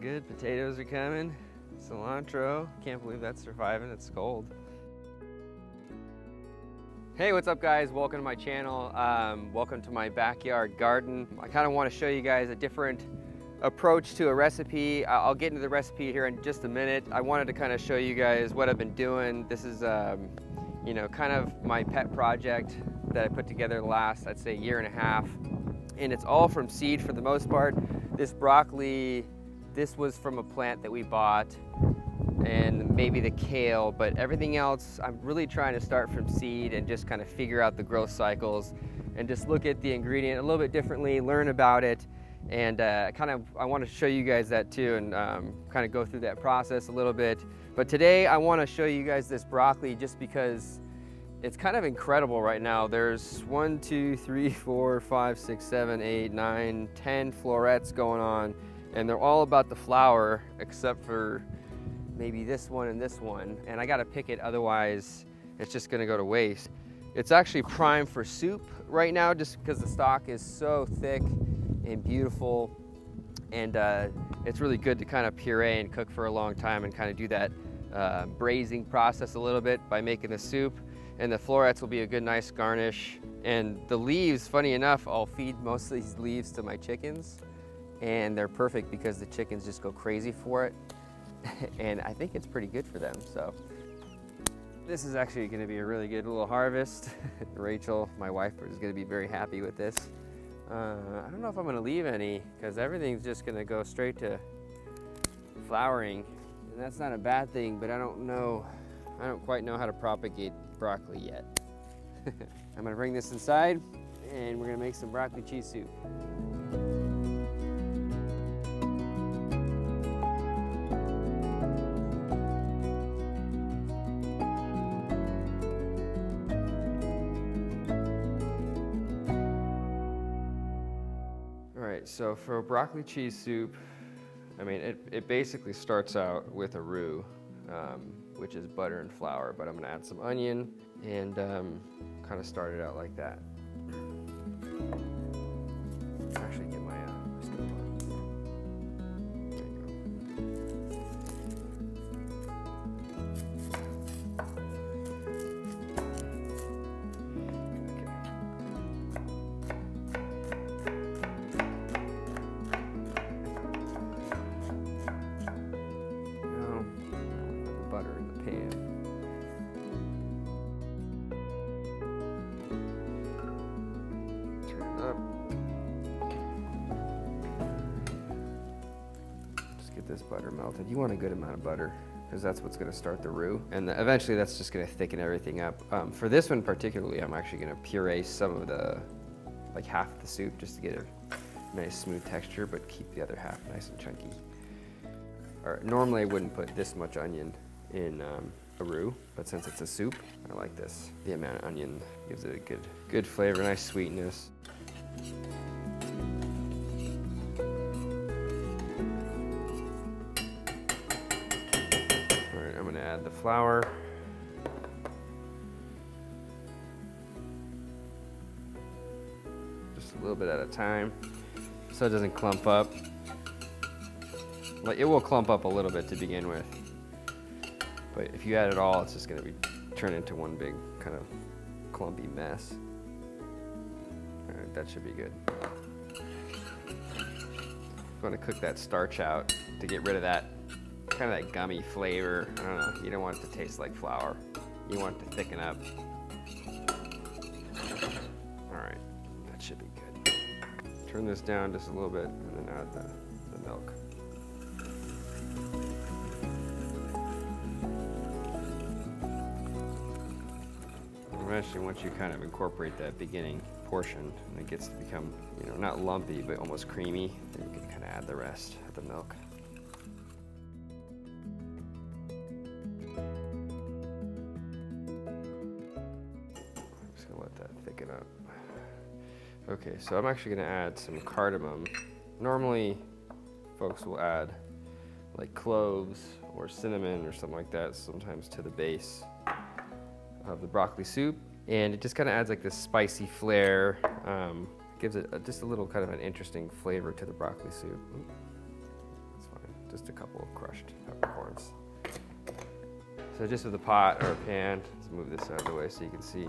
Good potatoes are coming. Cilantro. Can't believe that's surviving. It's cold. Hey, what's up guys? Welcome to my channel. Um, welcome to my backyard garden. I kind of want to show you guys a different approach to a recipe. I'll get into the recipe here in just a minute. I wanted to kind of show you guys what I've been doing. This is, um, you know, kind of my pet project that I put together the last, I'd say, year and a half. And it's all from seed for the most part. This broccoli, this was from a plant that we bought and maybe the kale, but everything else, I'm really trying to start from seed and just kind of figure out the growth cycles and just look at the ingredient a little bit differently, learn about it, and uh, kind of I want to show you guys that too and um, kind of go through that process a little bit. But today I want to show you guys this broccoli just because it's kind of incredible right now. There's one, two, three, four, five, six, seven, eight, nine, ten florets going on and they're all about the flower except for maybe this one and this one, and I gotta pick it, otherwise it's just gonna go to waste. It's actually prime for soup right now just because the stalk is so thick and beautiful. And uh, it's really good to kind of puree and cook for a long time and kind of do that uh, braising process a little bit by making the soup. And the florets will be a good nice garnish. And the leaves funny enough I'll feed most of these leaves to my chickens and they're perfect because the chickens just go crazy for it and I think it's pretty good for them. So this is actually going to be a really good little harvest. Rachel, my wife, is going to be very happy with this. Uh, I don't know if I'm going to leave any because everything's just going to go straight to flowering. And that's not a bad thing, but I don't know, I don't quite know how to propagate broccoli yet. I'm going to bring this inside and we're going to make some broccoli cheese soup. So for a broccoli cheese soup, I mean, it, it basically starts out with a roux, um, which is butter and flour, but I'm gonna add some onion and um, kind of start it out like that. Actually, get my uh, this butter melted. You want a good amount of butter because that's what's going to start the roux. And the, eventually that's just going to thicken everything up. Um, for this one particularly, I'm actually going to puree some of the, like half of the soup just to get a nice smooth texture, but keep the other half nice and chunky. Or, normally I wouldn't put this much onion in um, a roux, but since it's a soup, I like this. The amount of onion gives it a good, good flavor, nice sweetness. Add the flour. Just a little bit at a time so it doesn't clump up. Like it will clump up a little bit to begin with. But if you add it all, it's just gonna be turn into one big kind of clumpy mess. Right, that should be good. I'm gonna cook that starch out to get rid of that kind of that gummy flavor. I don't know. You don't want it to taste like flour. You want it to thicken up. All right, that should be good. Turn this down just a little bit and then add the, the milk. Eventually, once you kind of incorporate that beginning portion and it gets to become, you know, not lumpy, but almost creamy, then you can kind of add the rest of the milk. Okay, so I'm actually gonna add some cardamom. Normally, folks will add like cloves or cinnamon or something like that sometimes to the base of the broccoli soup. And it just kind of adds like this spicy flair. Um, gives it a, just a little kind of an interesting flavor to the broccoli soup. That's fine. just a couple of crushed peppercorns. So just with a pot or a pan, let's move this out of the way so you can see.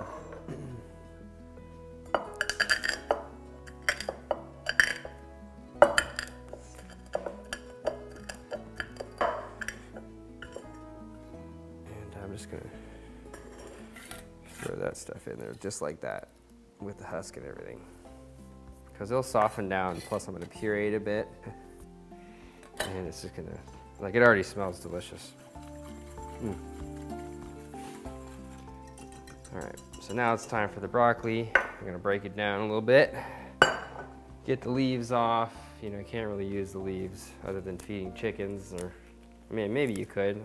In there just like that with the husk and everything. Because it'll soften down, plus I'm gonna puree it a bit. And it's just gonna, like it already smells delicious. Mm. All right, so now it's time for the broccoli. I'm gonna break it down a little bit. Get the leaves off. You know, you can't really use the leaves other than feeding chickens or, I mean, maybe you could.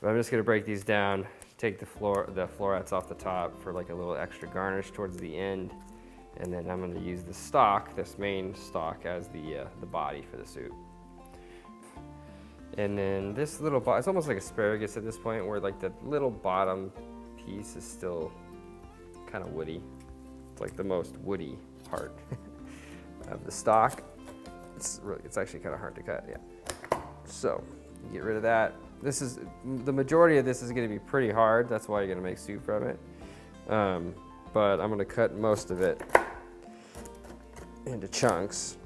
But I'm just gonna break these down, take the, floor, the florets off the top for like a little extra garnish towards the end. And then I'm gonna use the stalk, this main stalk, as the, uh, the body for the soup. And then this little, it's almost like asparagus at this point where like the little bottom piece is still kind of woody. It's like the most woody part of the stalk. It's really, it's actually kind of hard to cut, yeah. So get rid of that. This is, the majority of this is gonna be pretty hard. That's why you're gonna make soup from it. Um, but I'm gonna cut most of it into chunks.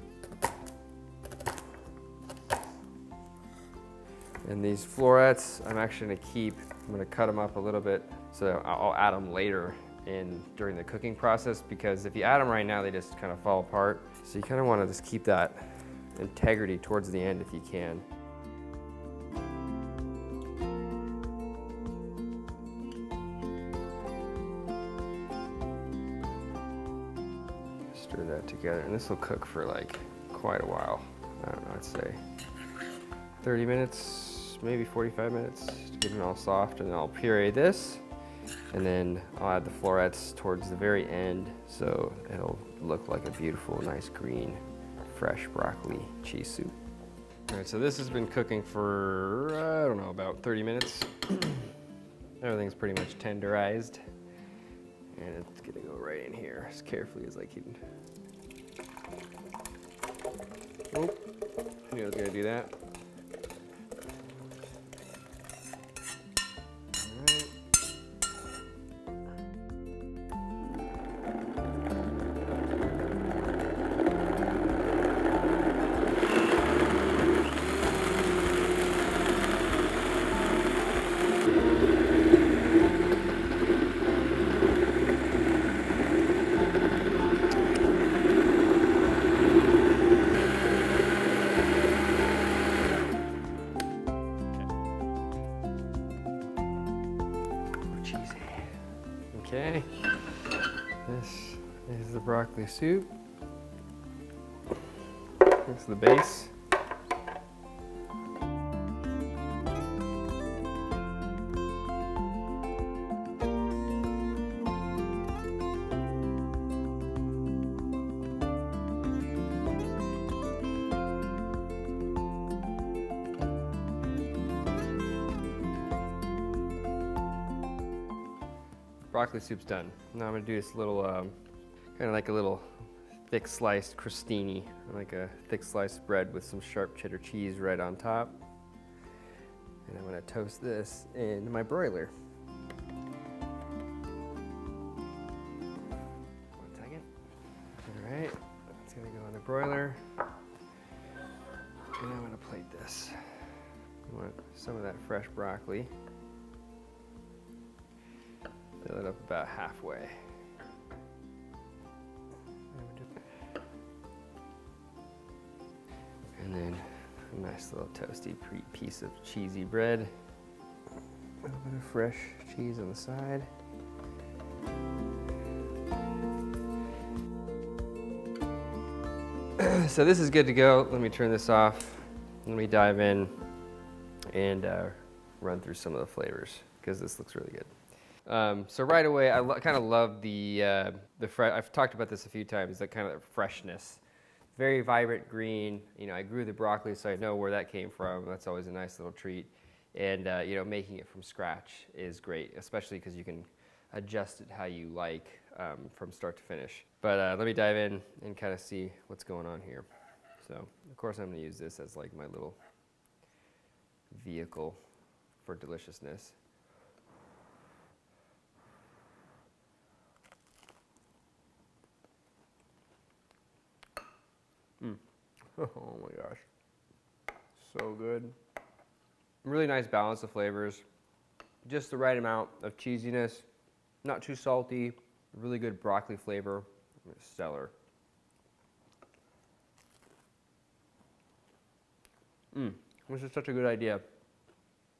And these florets, I'm actually gonna keep, I'm gonna cut them up a little bit so I'll add them later in during the cooking process because if you add them right now, they just kind of fall apart. So you kind of wanna just keep that integrity towards the end if you can. Together and this will cook for like quite a while. I don't know, I'd say 30 minutes, maybe 45 minutes to get it all soft and then I'll puree this and then I'll add the florets towards the very end so it'll look like a beautiful nice green fresh broccoli cheese soup. All right, so this has been cooking for, I don't know, about 30 minutes. Everything's pretty much tenderized. And it's gonna go right in here as carefully as I can. Oh, I knew I was gonna do that. Broccoli soup. That's the base. broccoli soup's done. Now I'm gonna do this little, um, kind of like a little thick sliced crostini, like a thick sliced bread with some sharp cheddar cheese right on top. And I'm gonna toast this in my broiler. One second. All right, it's gonna go in the broiler. And I'm gonna plate this. I want some of that fresh broccoli. Fill it up about halfway. And then a nice little toasty piece of cheesy bread. A little bit of fresh cheese on the side. so this is good to go. Let me turn this off. Let me dive in and uh, run through some of the flavors because this looks really good. Um, so right away, I kind of love the uh, the I've talked about this a few times. The kind of freshness, very vibrant green. You know, I grew the broccoli, so I know where that came from. That's always a nice little treat. And uh, you know, making it from scratch is great, especially because you can adjust it how you like um, from start to finish. But uh, let me dive in and kind of see what's going on here. So, of course, I'm going to use this as like my little vehicle for deliciousness. Oh my gosh. So good. Really nice balance of flavors. Just the right amount of cheesiness. Not too salty. Really good broccoli flavor. Stellar. Mmm. This is such a good idea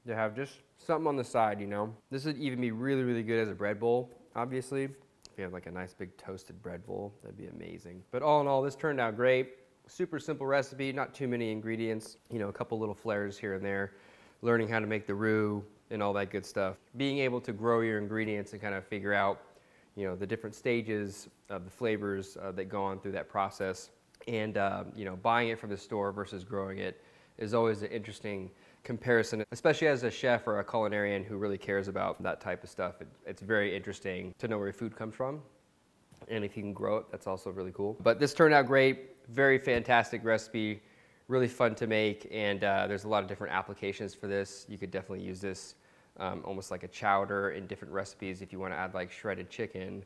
to have just something on the side, you know? This would even be really, really good as a bread bowl, obviously. If you have like a nice big toasted bread bowl, that'd be amazing. But all in all, this turned out great. Super simple recipe, not too many ingredients, you know, a couple little flairs here and there. Learning how to make the roux and all that good stuff. Being able to grow your ingredients and kind of figure out, you know, the different stages of the flavors uh, that go on through that process. And, uh, you know, buying it from the store versus growing it is always an interesting comparison, especially as a chef or a culinarian who really cares about that type of stuff. It, it's very interesting to know where your food comes from. And if you can grow it, that's also really cool. But this turned out great. Very fantastic recipe. Really fun to make. And uh, there's a lot of different applications for this. You could definitely use this um, almost like a chowder in different recipes if you want to add like shredded chicken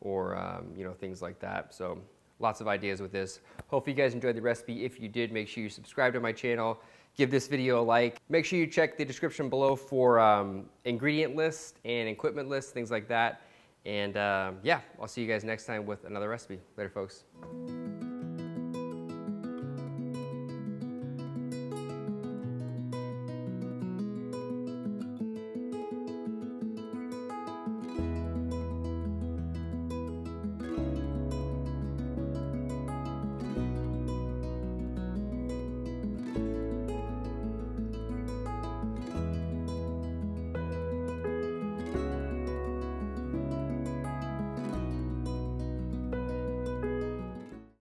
or um, you know things like that. So lots of ideas with this. Hope you guys enjoyed the recipe. If you did, make sure you subscribe to my channel give this video a like. Make sure you check the description below for um, ingredient list and equipment list, things like that. And um, yeah, I'll see you guys next time with another recipe. Later, folks.